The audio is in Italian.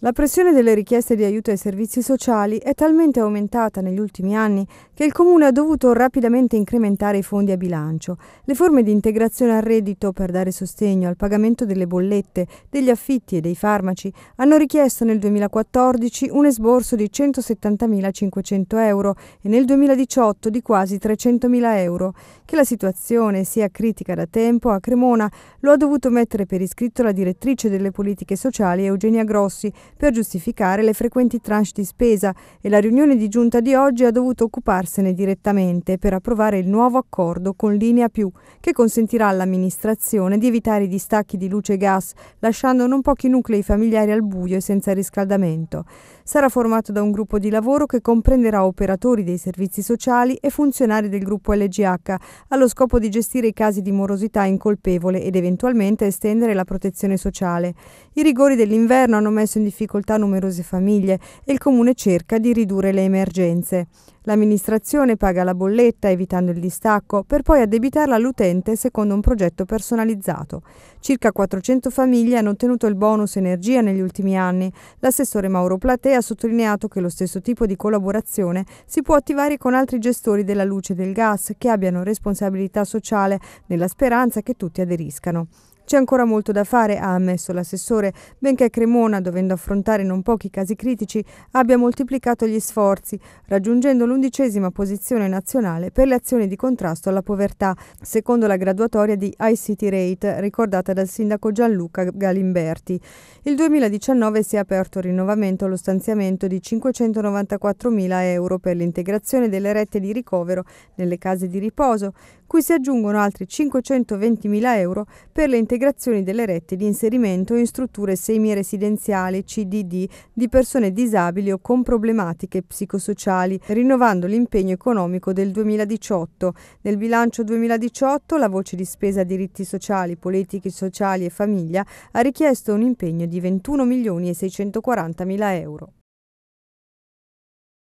La pressione delle richieste di aiuto ai servizi sociali è talmente aumentata negli ultimi anni che il Comune ha dovuto rapidamente incrementare i fondi a bilancio. Le forme di integrazione al reddito per dare sostegno al pagamento delle bollette, degli affitti e dei farmaci hanno richiesto nel 2014 un esborso di 170.500 euro e nel 2018 di quasi 300.000 euro. Che la situazione sia critica da tempo a Cremona lo ha dovuto mettere per iscritto la direttrice delle politiche sociali Eugenia Grossi per giustificare le frequenti tranche di spesa e la riunione di giunta di oggi ha dovuto occuparsene direttamente per approvare il nuovo accordo con Linea Più che consentirà all'amministrazione di evitare i distacchi di luce e gas lasciando non pochi nuclei familiari al buio e senza riscaldamento. Sarà formato da un gruppo di lavoro che comprenderà operatori dei servizi sociali e funzionari del gruppo LGH allo scopo di gestire i casi di morosità incolpevole ed eventualmente estendere la protezione sociale. I rigori dell'inverno hanno messo in difficoltà numerose famiglie e il comune cerca di ridurre le emergenze. L'amministrazione paga la bolletta evitando il distacco per poi addebitarla all'utente secondo un progetto personalizzato. Circa 400 famiglie hanno ottenuto il bonus energia negli ultimi anni. L'assessore Mauro Platea ha sottolineato che lo stesso tipo di collaborazione si può attivare con altri gestori della luce e del gas che abbiano responsabilità sociale nella speranza che tutti aderiscano. C'è ancora molto da fare, ha ammesso l'assessore, benché Cremona, dovendo affrontare non pochi casi critici, abbia moltiplicato gli sforzi, raggiungendo l'undicesima posizione nazionale per le azioni di contrasto alla povertà, secondo la graduatoria di ICT Rate ricordata dal sindaco Gianluca Galimberti. Il 2019 si è aperto rinnovamento allo stanziamento di 594 mila euro per l'integrazione delle rette di ricovero nelle case di riposo, cui si aggiungono altri 520 mila euro per le integrazioni delle rette di inserimento in strutture semi-residenziali CDD di persone disabili o con problematiche psicosociali, rinnovando l'impegno economico del 2018. Nel bilancio 2018 la voce di spesa diritti sociali, politiche sociali e famiglia ha richiesto un impegno di 21 milioni e 640 mila euro.